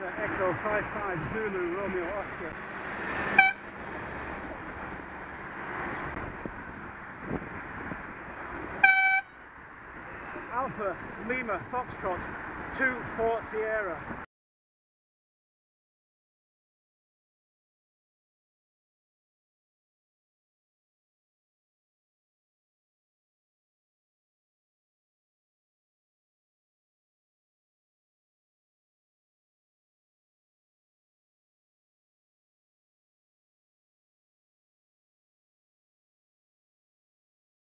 Delta Echo 55 Zulu Romeo Oscar. Alpha Lima Foxtrot 2 Fort Sierra.